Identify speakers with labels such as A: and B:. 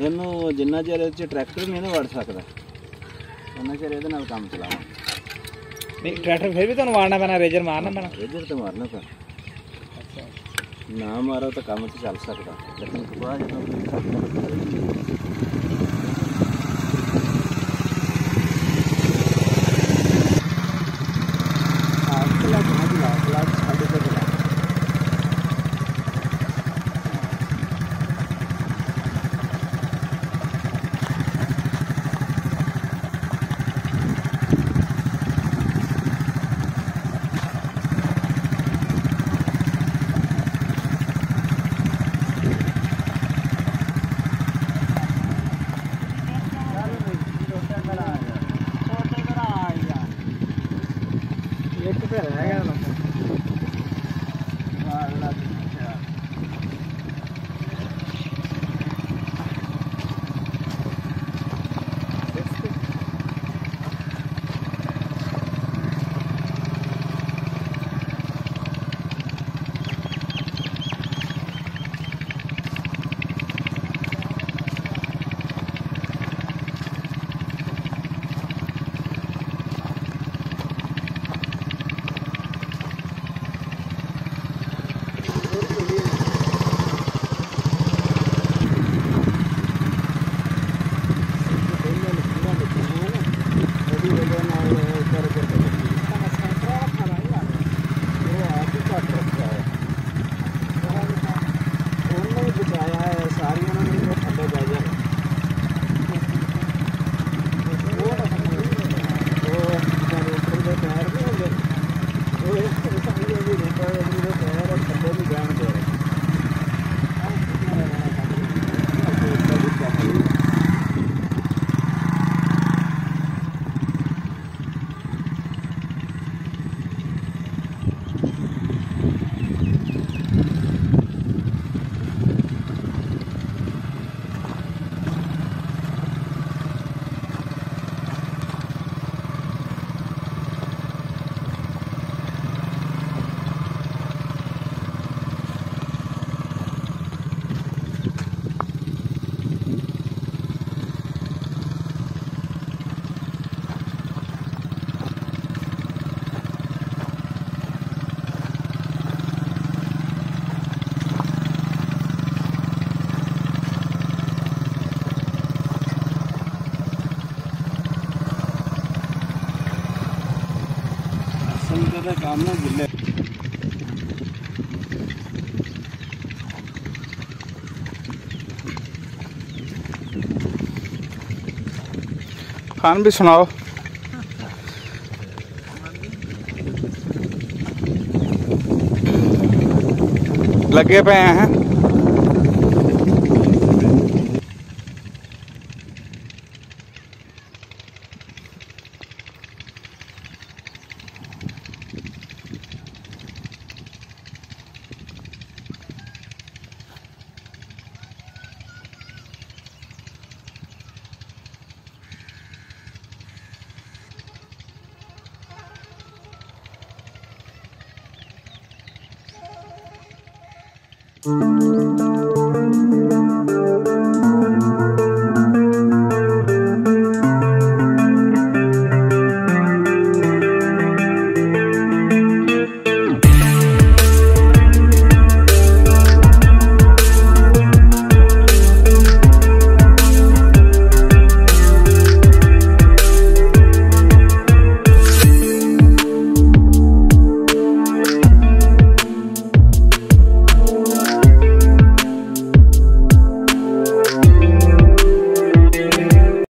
A: ਇਹਨੂੰ ਜਿੰਨਾ ਚਿਰ ਇਹ ਚ ਟਰੈਕਟਰ ਨਹੀਂ ਨਾ ਵੜ ਸਕਦਾ ਉਹਨਾਂ ਚਿਰ ਇਹਦੇ ਨਾਲ ਕੰਮ ਚਲਾਵਾਂ
B: ਨਹੀਂ ਟਰੈਕਟਰ ਫਿਰ ਵੀ ਤੁਹਾਨੂੰ ਮਾਰਨਾ ਪੈਣਾ ਰੇਜਰ ਮਾਰਨਾ ਪੈਣਾ?
A: ਰੇਜਰ ਤੇ ਮਾਰਨਾ ਪਰ ਨਾ ਮਾਰੋ ਤਾਂ ਕੰਮ ਤੇ ਚੱਲ ਸਕਦਾ। ਲੇਕਿਨ ਕਪਾਹ ਜਦੋਂ recuperar, galera. Vai lá.
B: doing Khan भी सुनाओ। लगे पे हैं।
A: Música